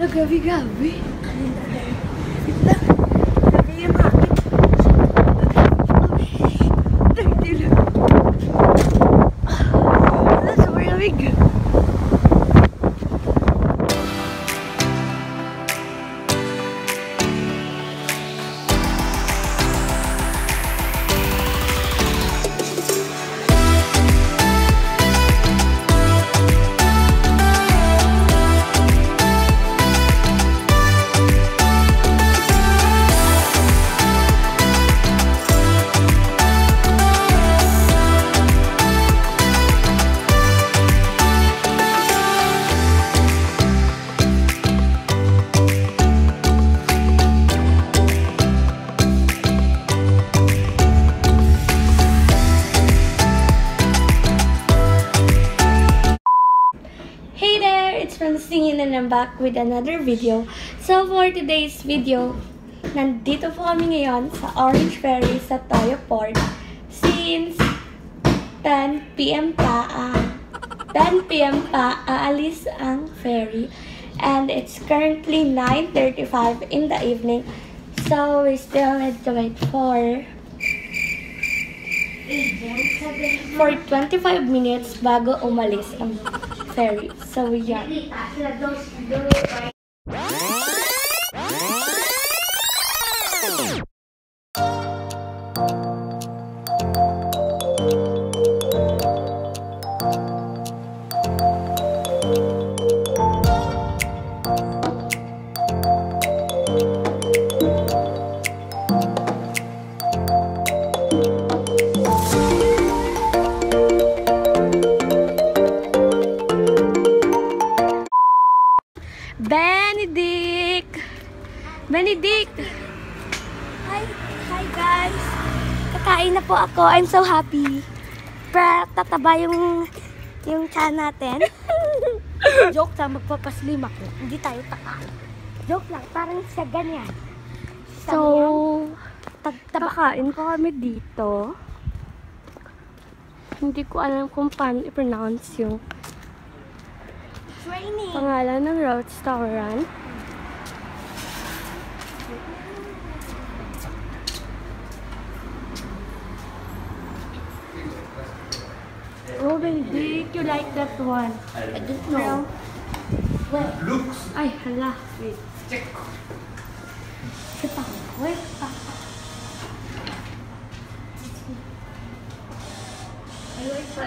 Gabi-gabi. Gabi I'm back with another video. So for today's video, nandito po kami ngayon sa Orange Ferry sa Toyo Port since 10pm pa, ah, 10pm pa aalis ang ferry and it's currently 9.35 in the evening so we still need to wait for for 25 minutes bago umalis ang ferry. So, yan. Benedict! Benedict! Hi! Hi guys! Kakain na po ako. I'm so happy. Pero tataba yung yung chan natin. Joke lang, magpapaslim ako. Hindi tayo taka. Joke lang, parang sa ganyan. So, tagtabakain ko kami dito. Hindi ko alam kung paano i-pronounce yung Training. pangalan ng restaurant. Oh, Benedict, you like that one? I don't know. Well, Looks. ay, hala. Wait. Check. Kita. Wait. Ah.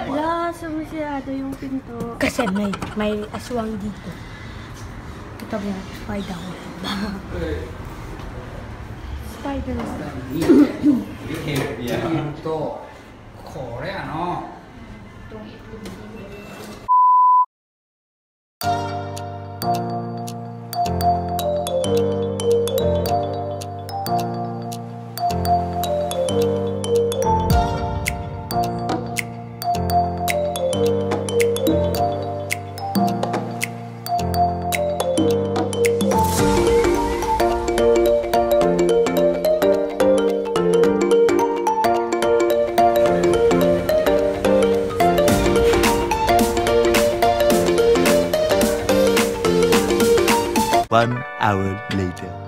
Wala, sumisirado yung pinto. Kasi may, may aswang dito. Ito mo, spider ko. spider ko. Ito, Korea, no? Hour later.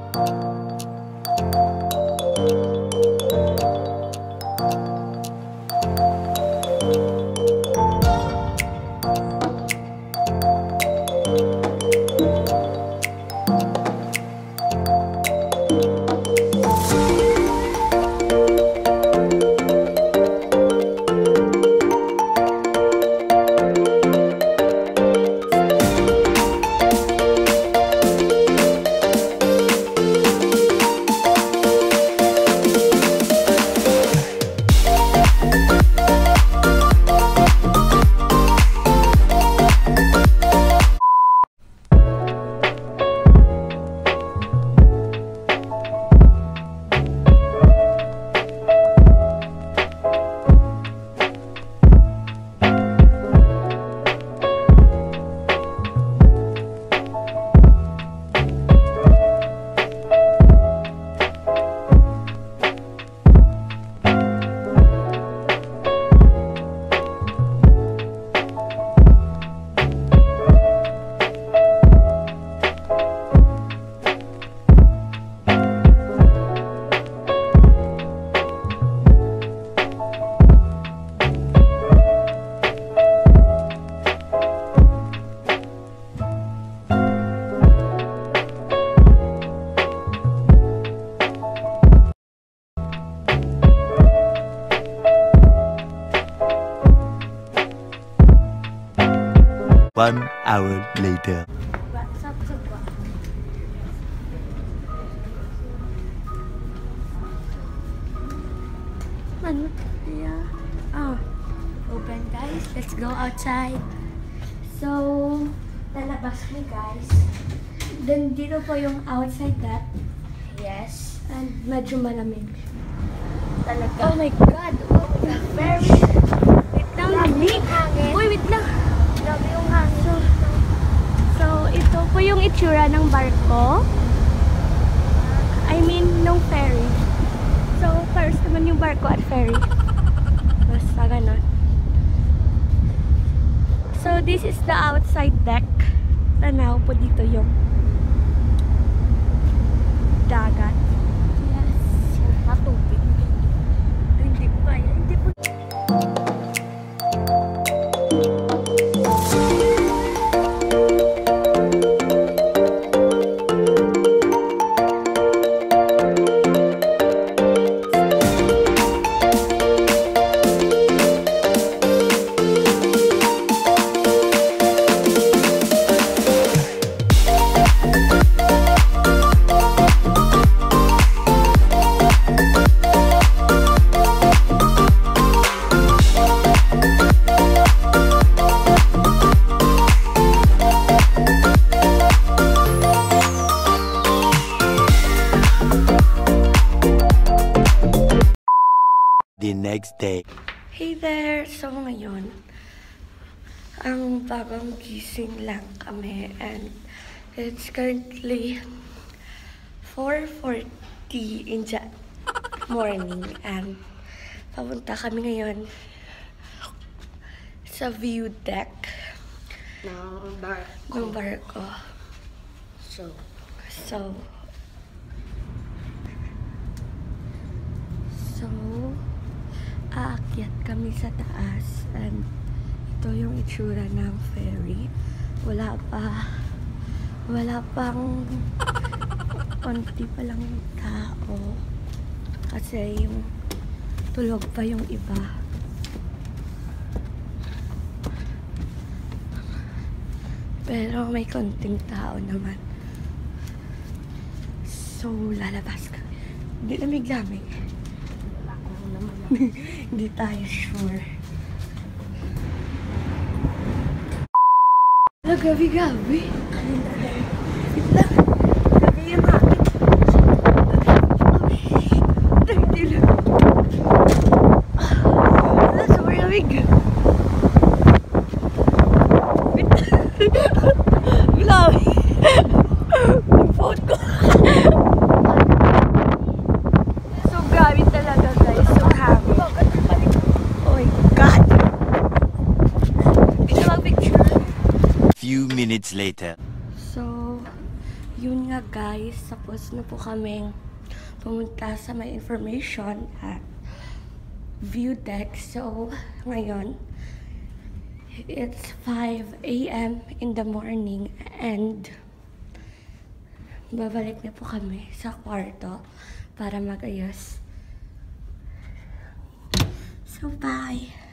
Ano? Yeah. Ah. Open guys. Let's go outside. So, lalabas kami guys. Then dito po yung outside that. Yes. And medyo malamig. Talaga. Oh my god! Oh, very... Wait lang, lamig! Uy, wait lang! Grabe yung hangin. So, so, ito po yung itsura ng barko. I mean, nung ferry. First naman yung barko at ferry. Basta ganon. So, this is the outside deck. Tanaw po dito yung The next day. Hey there! So ngayon, ang bagong gising lang kami and it's currently 4.40 in the morning and papunta kami ngayon sa view deck Ng bar. ng barko. So, So, so, aakyat kami sa taas and ito yung itsura ng ferry. Wala pa, wala pang konti pa lang tao kasi yung tulog pa yung iba. Pero may konting tao naman. So, lalabas ka. Hindi lamig-lamig. Naman. Hindi tayo sure. Hello, gabi-gabi. Wait lang. Gabi yung hangin. Dirty lang. Wala, sobrang lamig. Wait. Grabe. Yung phone ko. So, grabe talaga guys. So, hangin. Oh my God. Ito ang picture. Few minutes later. So, yun nga guys. Tapos na po kaming pumunta sa may information at view deck. So, ngayon, it's 5 a.m. in the morning and babalik na po kami sa kwarto para magayos. So, bye!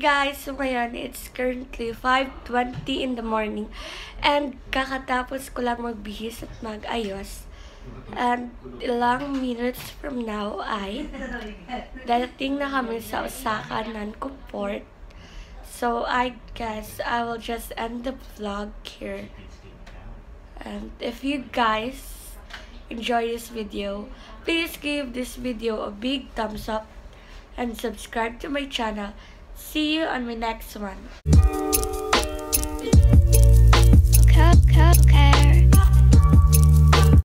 Guys, so ngayon, it's currently 5.20 in the morning. And kakatapos ko lang magbihis at mag-ayos. And ilang minutes from now ay dadating na kami sa Osaka Nanko Port. So I guess I will just end the vlog here. And if you guys enjoy this video, please give this video a big thumbs up and subscribe to my channel. See you on my next one. Okay, okay, okay.